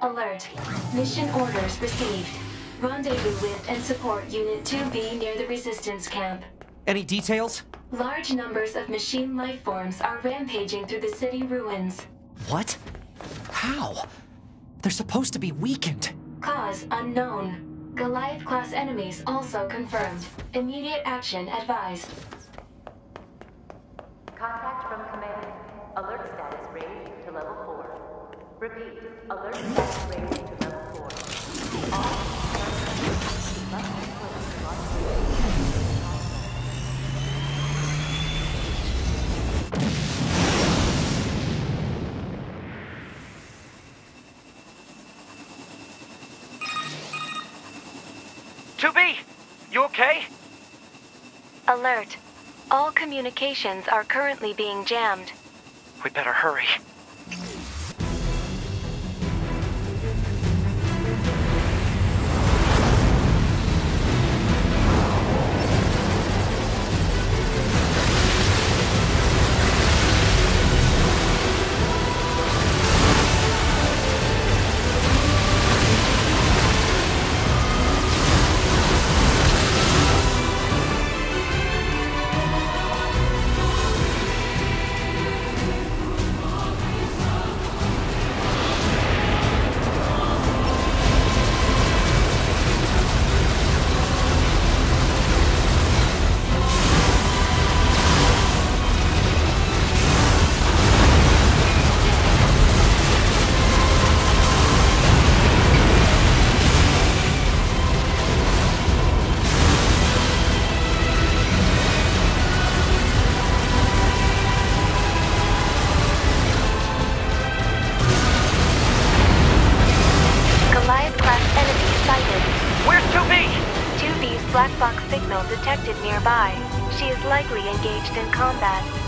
Alert. Mission orders received. Rendezvous with and support Unit 2B near the Resistance camp. Any details? Large numbers of machine life forms are rampaging through the city ruins. What? How? They're supposed to be weakened. Cause unknown. Goliath class enemies also confirmed. Immediate action advised. Contact from command. Alert status raised to level 4. Repeat, alert status to level 4. All must be Two B, you okay? Alert. All communications are currently being jammed. We better hurry. In combat.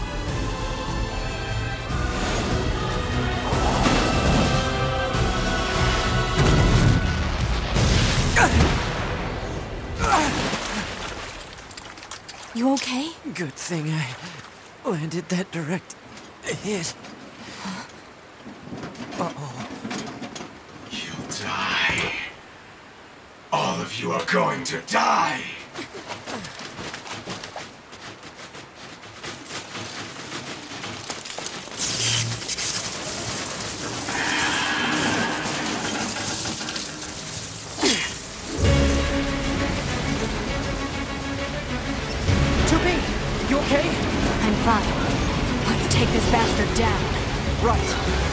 You okay? Good thing I landed that direct hit. Uh-oh. You'll die. All of you are going to die. This bastard down. Right.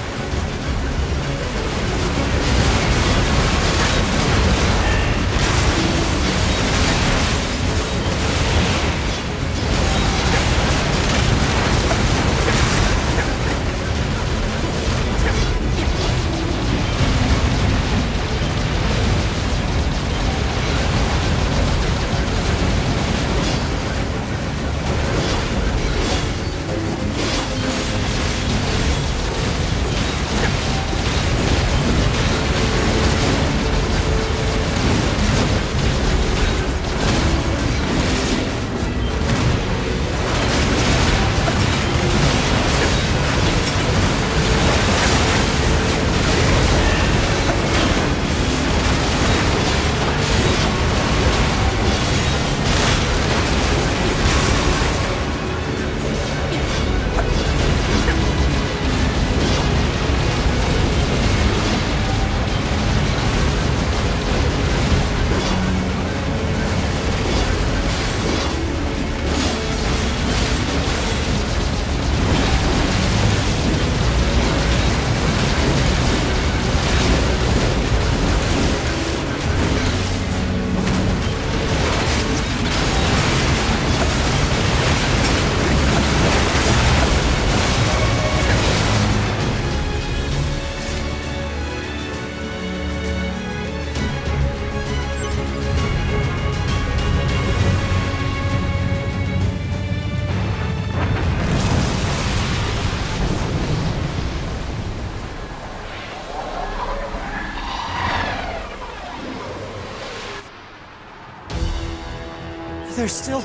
They're still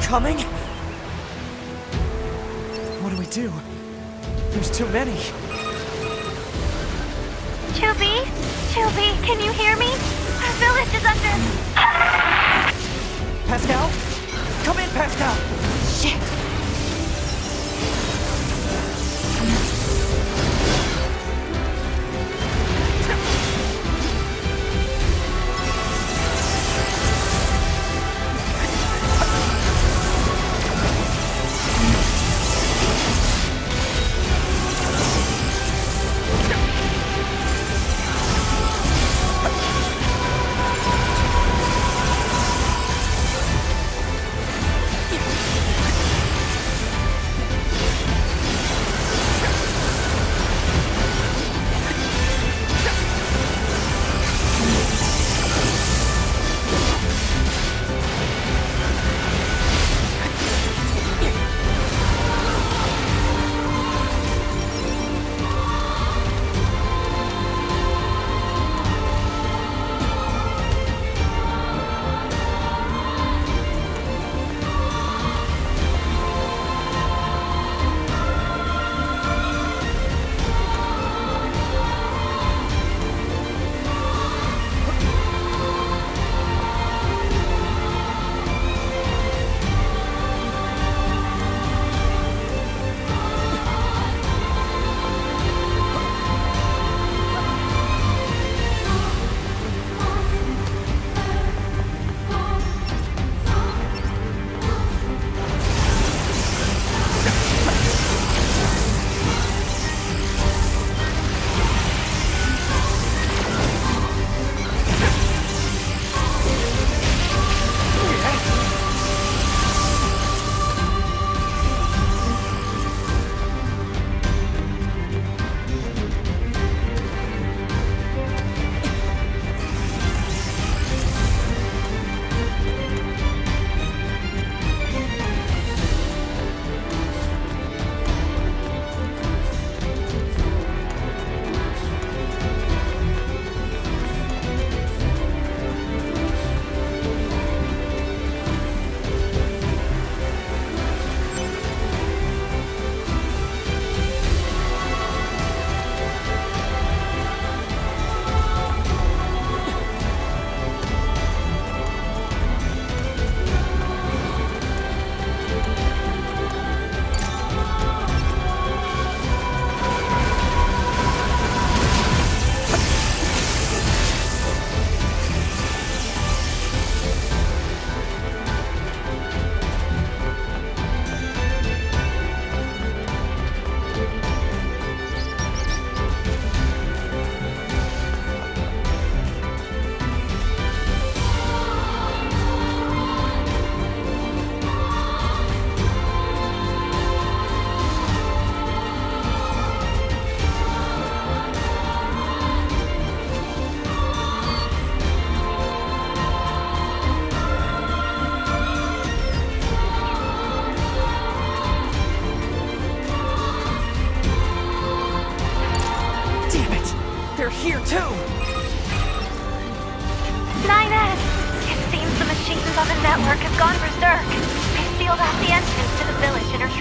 coming? What do we do? There's too many. 2B? 2B, can you hear me? Our village is under... Pascal? Come in, Pascal! Shit!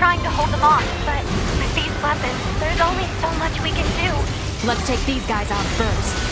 Trying to hold them off, but with these weapons, there's only so much we can do. Let's take these guys out first.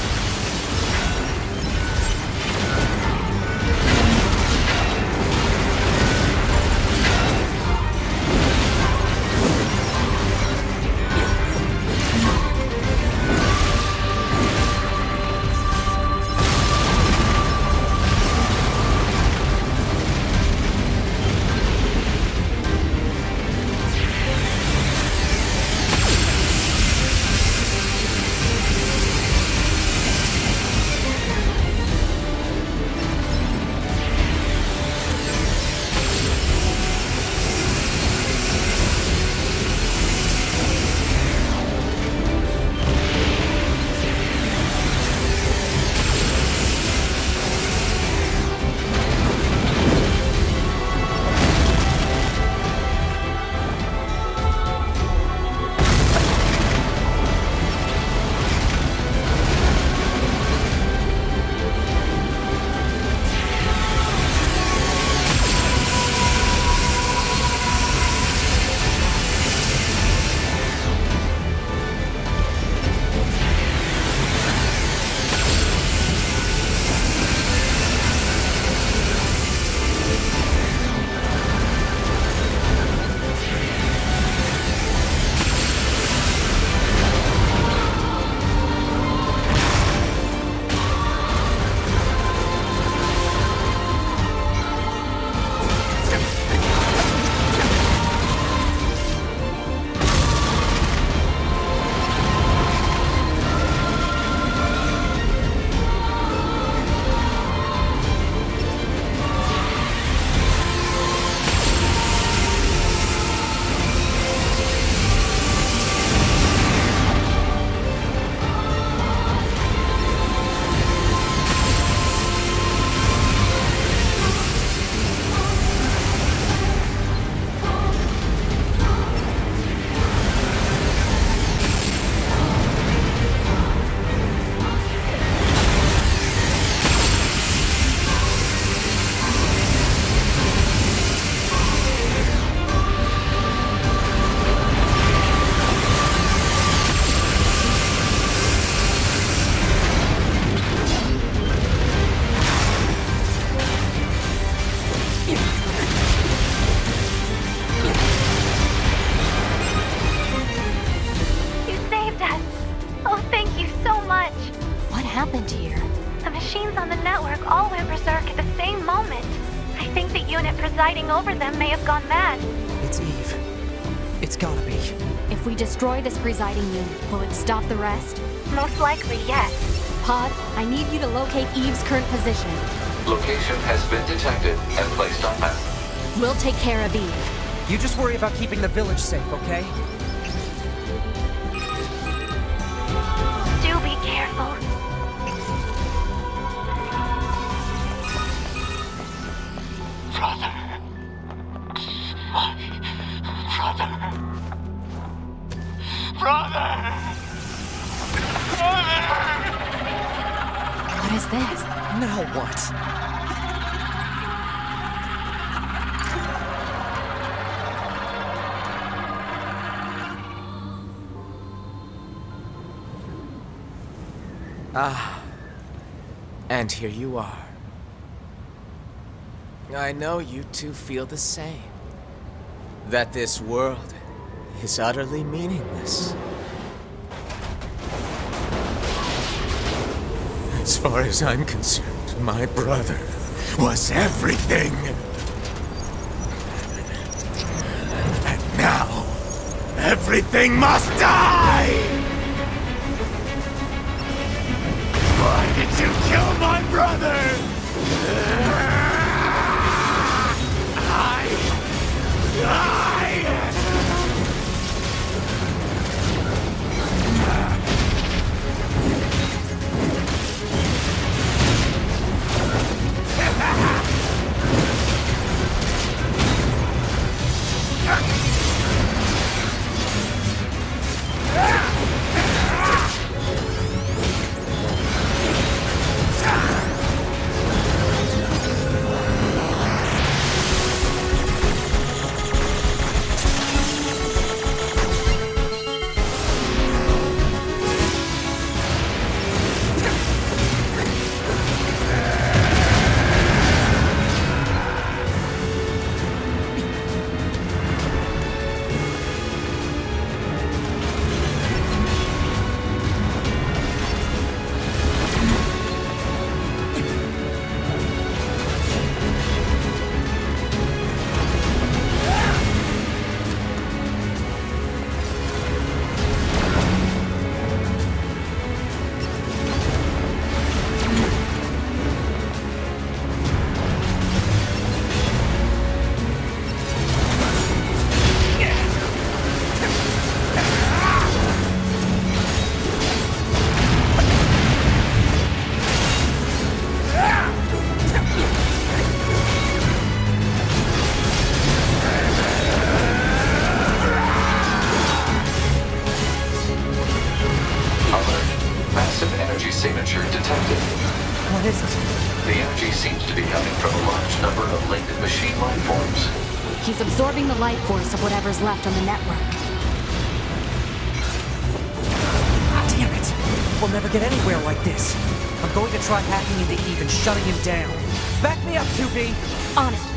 Presiding you. will it stop the rest? Most likely, yes. Pod, I need you to locate Eve's current position. Location has been detected and placed on map. We'll take care of Eve. You just worry about keeping the village safe, okay? Do be careful. Brother. Brother! Brother! What is this? Now what? Ah. And here you are. I know you two feel the same. That this world is utterly meaningless. As far as I'm concerned, my brother was everything. And now, everything must die! Why did you kill my brother? And shutting him down. Back me up, 2B! On it.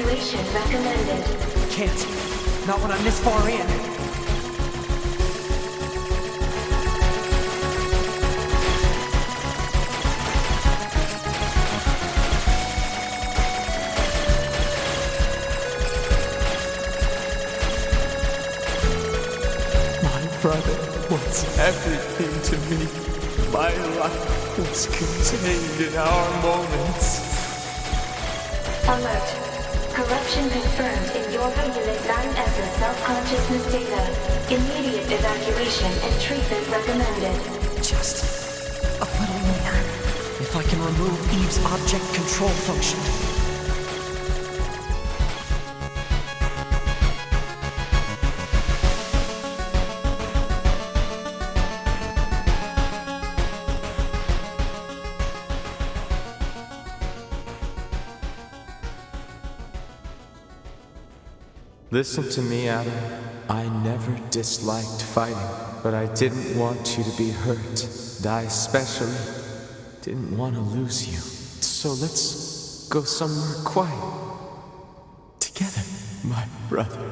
Evacuation recommended. Can't. Not when I'm this far in. My brother was everything to me. My life was contained in our moments. Alert. Corruption confirmed in YoRHa Unit 9S's self-consciousness data. Immediate evacuation and treatment recommended. Just a little more. If I can remove Eve's object control function. Listen to me, Adam. I never disliked fighting, but I didn't want you to be hurt. I especially didn't want to lose you. So let's go somewhere quiet. Together, my brother.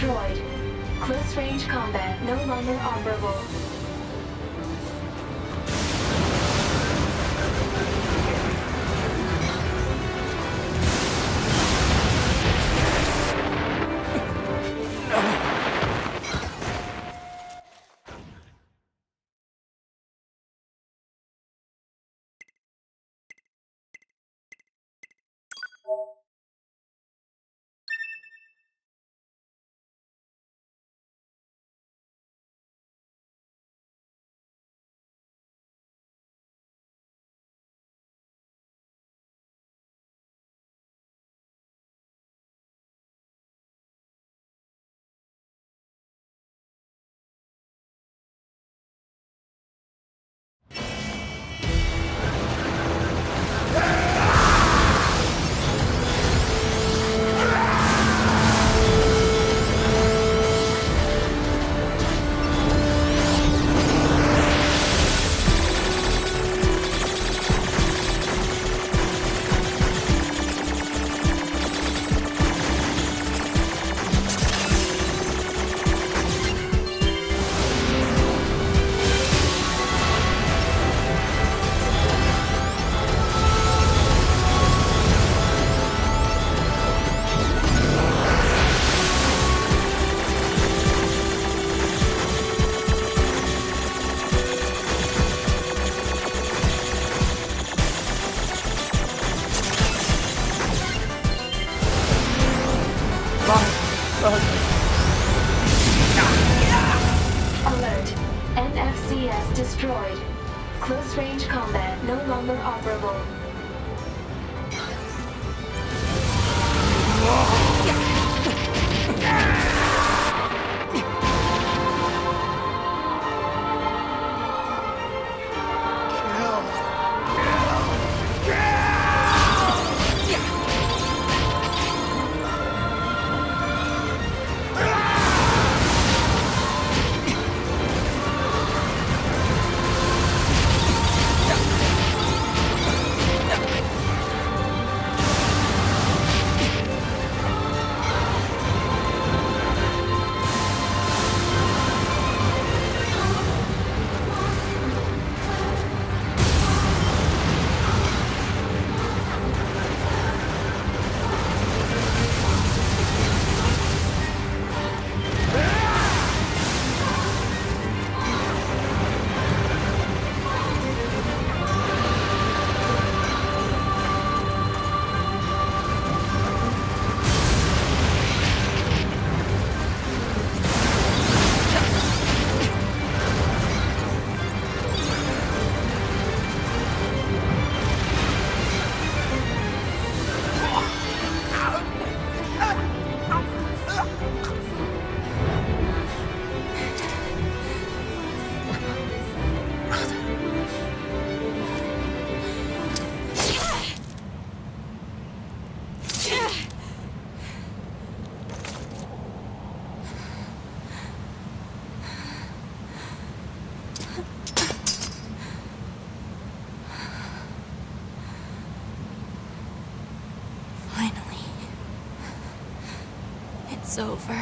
Destroyed. Close range combat no longer operable. It's over.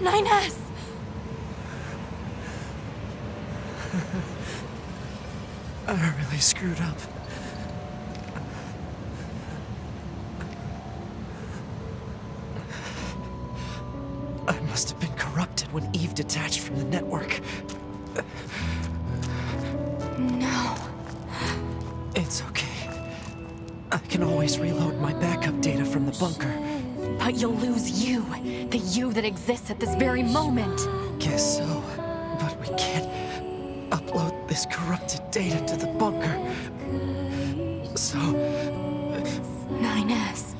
Nine S! I really screwed up. I must have been corrupted when Eve detached from the network. No. It's okay. I can always reload my backup data from the bunker. But you'll lose you. The you that exists at this very moment. Guess so. But we can't upload this corrupted data to the bunker. So, 9S.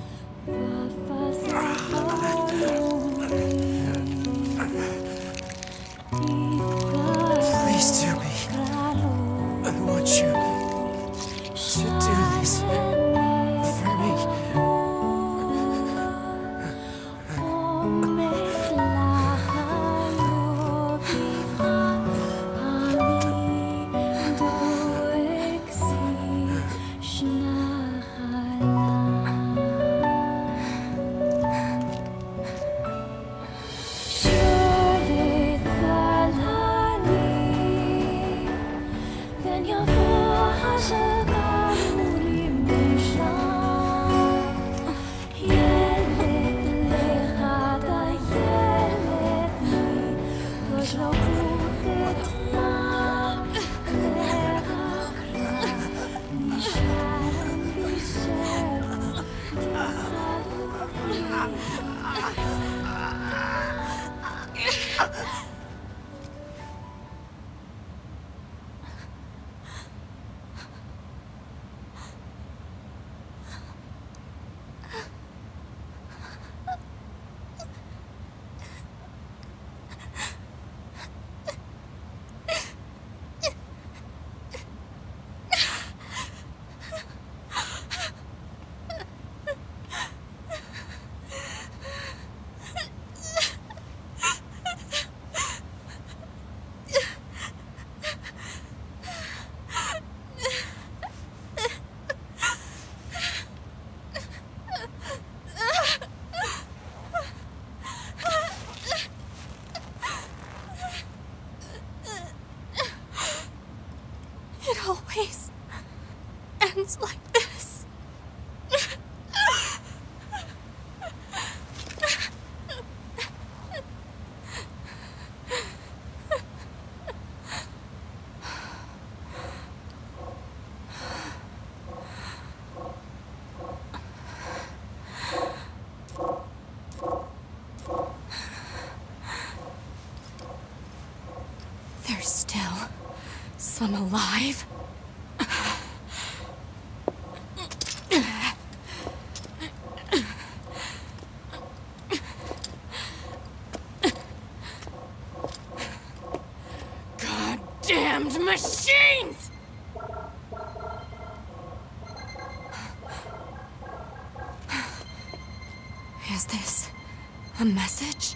Alive? Goddamned machines! Is this a message?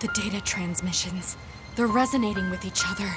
The data transmissions, they're resonating with each other.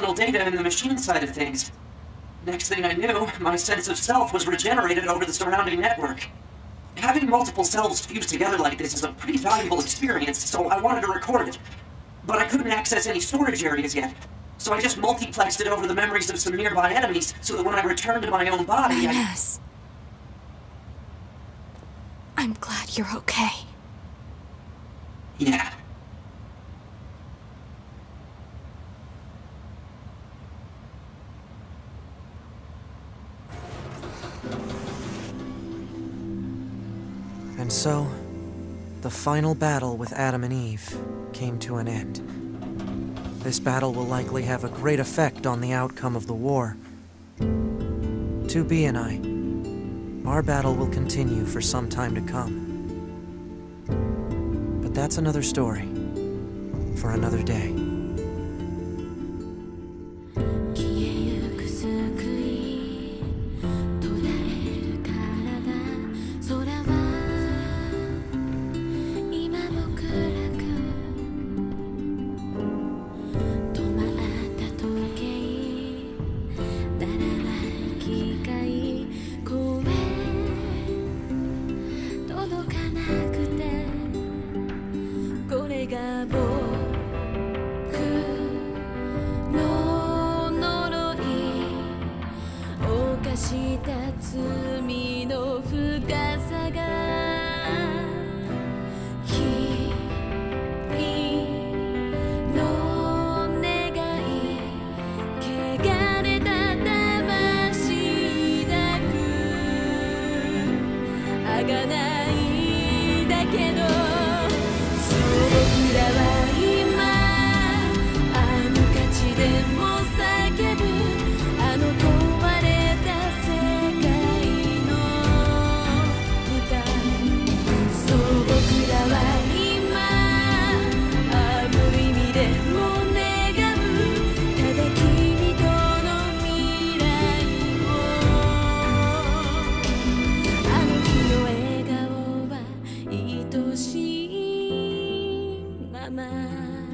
Personal data in the machine side of things. Next thing I knew, my sense of self was regenerated over the surrounding network. Having multiple selves fused together like this is a pretty valuable experience, so I wanted to record it. But I couldn't access any storage areas yet. So I just multiplexed it over the memories of some nearby enemies so that when I returned to my own body, I. 9S. I'm glad you're okay. Yeah. So, the final battle with Adam and Eve came to an end. This battle will likely have a great effect on the outcome of the war. 2B and I, our battle will continue for some time to come. But that's another story for another day. 届かなくてこれが僕の呪い犯した罪の深いま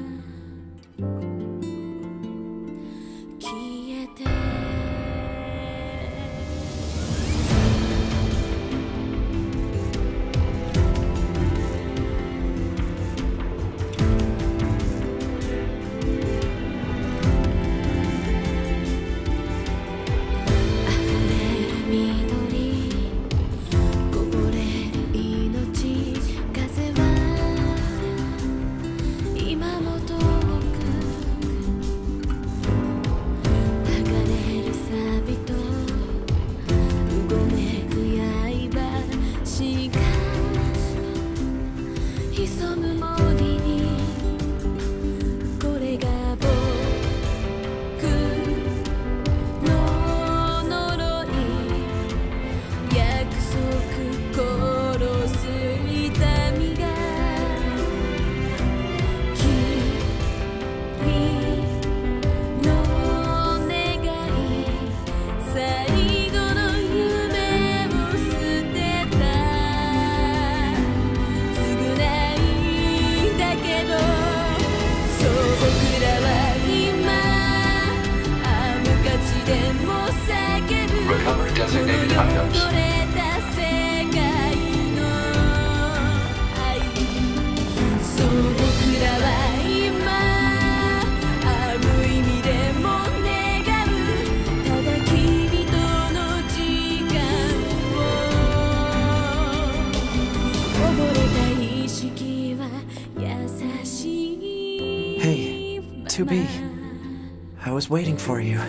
waiting for you.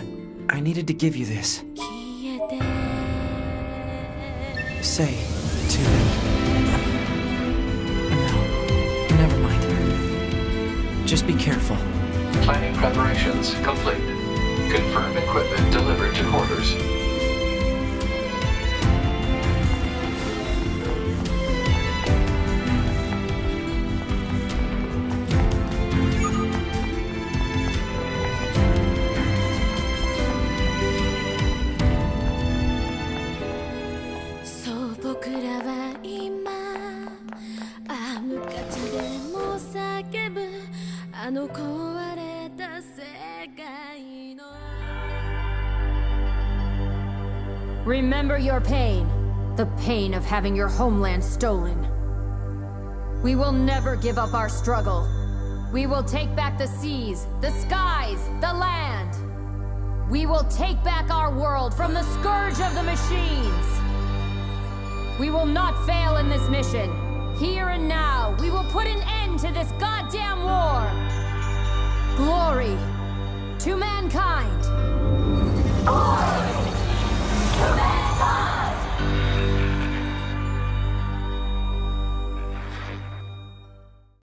I needed to give you this. Say to him. No, never mind. Just be careful. Planning preparations complete. Confirm equipment delivered to quarters. your pain. The pain of having your homeland stolen. We will never give up our struggle. We will take back the seas, the skies, the land. We will take back our world from the scourge of the machines. We will not fail in this mission. Here and now, we will put an end to this goddamn war. Glory to mankind. Glory to mankind.